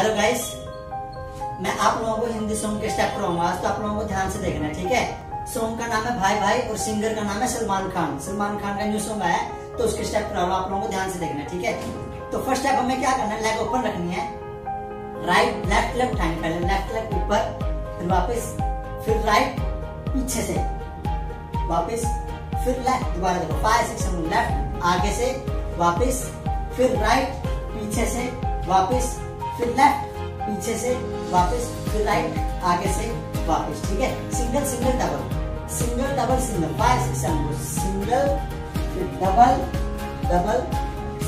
Hello guys मैं आप लोगों को हिंदी सॉन्ग के स्टेप कराऊँगा आज तो आप लोगों को ध्यान से देखना है, ठीक है? सॉन्ग का नाम है भाई भाई और सिंगर का नाम है सलमान खान। सलमान खान का न्यू सॉन्ग आया तो उसके स्टेप कराऊँगा आप लोगों को ध्यान से देखना ठीक है? तो फ़र्स्ट स्टेप हमें क्या करना है? लेग ओपन रखनी है। राइट लेफ़्ट लेफ़्ट उठाएँगे पहले लेफ़्ट लेफ़्ट ऊपर, फिर वापस, फिर राइट पीछे से। वापस, फिर लेफ़्ट दोबारा देखो। फाइव सिक्स लेफ़्ट आगे से, वापस, फिर राइट पीछे से, वापस फिर लेफ़्ट पीछे से वापस, फिर राइट आगे से वापस, ठीक है? Single single double single double single five six seven single फिर डबल डबल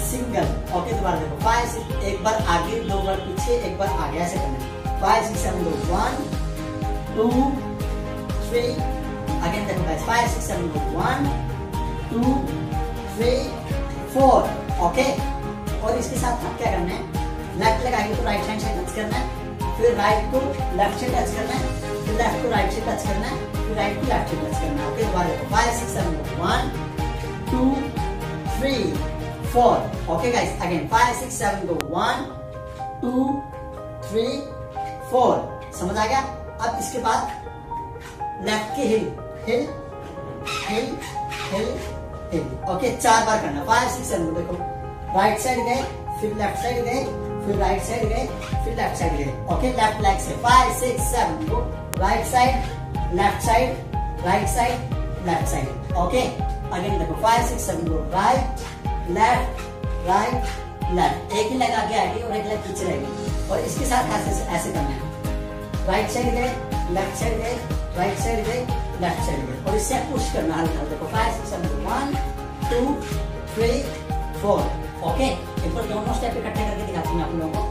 सिंगल ओके दोबारा देखो. फाइव सिक्स एक बार आगे, दो बार पीछे, एक बार आगे? ऐसे करना फाइव सिक्स सेवन दो वन टू थ्री अगेन देखो फाइव सिक्स सेवन दो one two three four okay और इसके साथ आप क्या करना है? लेफ़्ट लेग आगे तो राइट हैंड से टच करना है, फिर राइट को लेफ़्ट से टच करना है, फिर लेफ़्ट को राइट से टच करना है, फिर राइट को लेफ़्ट से टच करना है। ओके दोबारा देखो five six seven one two three four okay guys again five six seven go one two three four समझ आ गया? अब इसके बाद लेफ़्ट की हिल हिल हिल हिल हिल ओके चार बार करना। फाइव सिक्स सेवन देखो। राइट साइड गए, फिर लेफ़्ट साइड गए फिर राइट साइड गए फिर लेफ़्ट साइड गए ओके लेफ़्ट लेग से five six seven go right side left side right side left side okay again देखो five six seven go right left right left एक ही leg आगे आएगी और एक लेग पीछे रहेगी। और इसके साथ ऐसे ऐसे करना है। राइट साइड गए लेफ़्ट साइड गए राइट साइड गए लेफ़्ट साइड गए और इससे पुश करना, हल्का। देखो five six seven one two three four okay बार दोनों स्टेप इकट्ठे करके दिखाती हूँ आप लोगों को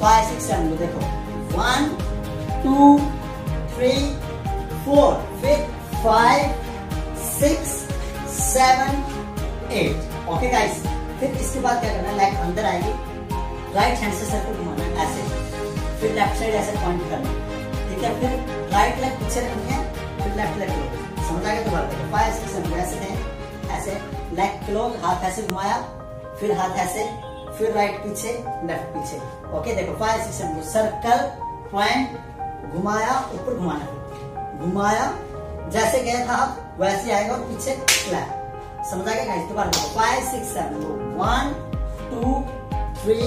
फाइव सिक्स सेवन देखो वन टू थ्री फोर फिर five six seven eight okay guys फिर इसके बाद क्या करना लेग अंदर आएगी राइट हैंड से सर्कल घुमाना है, ऐसे। फिर लेफ़्ट साइड ऐसे पॉइंट करना ठीक है, फिर राइट लेग पीछे रखनी है, फिर लेफ़्ट लेग समझ आ गया? दोबारा देखो फाइव सिक्स ऐसे ऐसे। लेग क्लोज हाथ ऐसे घुमाया, फिर हाथ ऐसे, फिर राइट पीछे लेफ़्ट पीछे। ओके देखो फाइव सिक्स सर्कल पॉइंट घुमाया, ऊपर घुमाना। घुमाया, जैसे गया था, वैसे आएगा, और पीछे फ्लैट समझ गया गाइस दोबारा five six seven one two three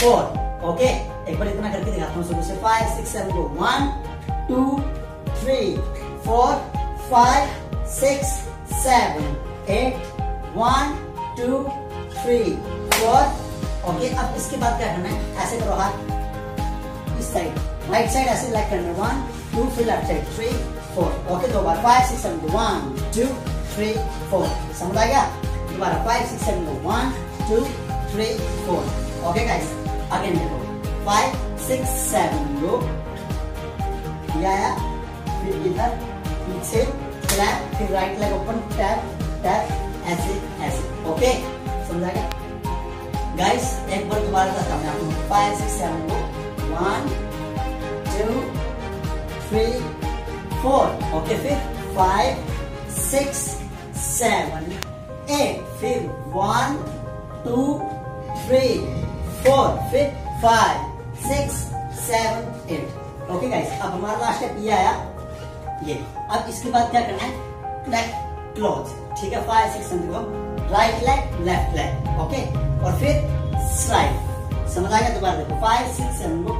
four okay एक बार इतना करके दिखाता हूँ शुरू से five six seven go one two three four five six seven eight one two three four okay अब इसके बाद क्या करना है? ऐसे करो हाथ इस साइड राइट साइड ऐसे लाइक करना वन टू फिर left side three four okay दो बार। Five six seven one two three four समझ आ गया? दोबारा। Five six seven one two three four okay guys again देखो। फाइव सिक्स सेवन गो ये आया। फिर इधर पीछे फिर right leg open tap tap ऐसे ऐसे। ओके समझा गया गाइस एक बार दोबारा बताता हूँ आपको। फाइव सिक्स सेवन को one two three four okay फिर फाइव सिक्स सेवन एट फिर वन टू थ्री फोर फिर five six seven eight okay guys अब हमारा लास्ट स्टेप ये आया। ये। अब इसके बाद क्या करना है? क्लोज ठीक है? Five six seven right leg left leg okay और फिर स्लाइड समझ आ गया दोबारा देखो। फाइव सिक्स को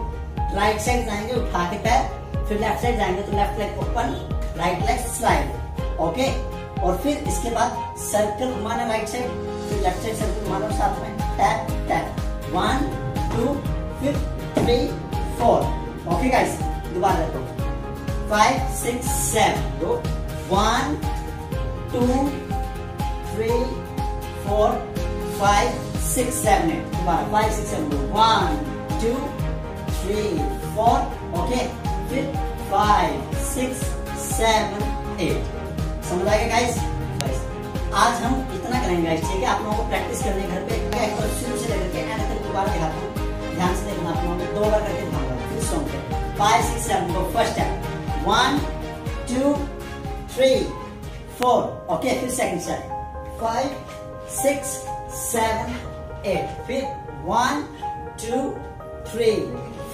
राइट साइड जाएँगे, उठा के पैर, फिर लेफ़्ट साइड जाएँगे तो left leg open right leg slide okay और फिर इसके बाद सर्कल घुमाना राइट साइड फिर लेफ़्ट साइड सर्कल घुमाना साथ में टैप टैप वन टू फिर थ्री फोर ओके गाइस दोबारा देखो। फाइव सिक्स सेवन दो one two three four five six seven eight दोबारा five six seven one two three four okay फिर फाइव सिक्स सेवन एट समझ आएगा guys आज हम इतना करेंगे गाइस ठीक है? आप लोगों को प्रैक्टिस करने घर पे एक बार शुरू से लेकर के एंड तक दोबारा दिखाता हूँ। ध्यान से देखना, आप लोगों को दो बार करके दिखाऊँगा। फिर सॉन्ग पे फाइव सिक्स सेवन को first step one two three four okay फिर second step five six seven eight फिर one two three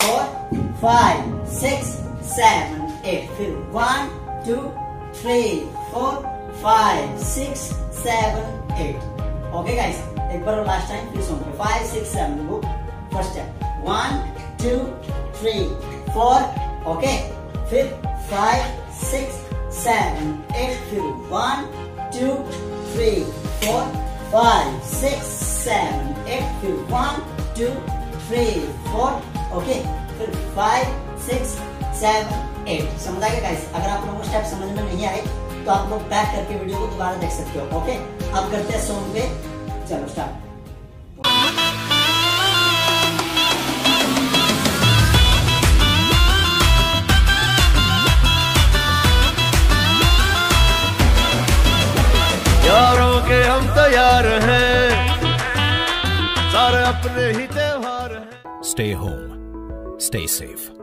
four five six seven eight फिर one two three four five six seven eight okay guys एक बार last time फिर song पे five six seven वो first step one two three four okay फिर five six seven, eight, फिर one, two, three, four, five, six, seven, eight, फिर one, two, three, four, okay, फिर five, six, seven, eight. समझ आ guys अगर आप लोगों को स्टेप समझ में नहीं आए तो आप लोग बैक करके वीडियो को दोबारा देख सकते हो ओके अब करते हैं सॉन्ग पे चलो स्टार्ट के हम तैयार हैं। सारे अपने ही त्योहार हैं। Stay home stay safe.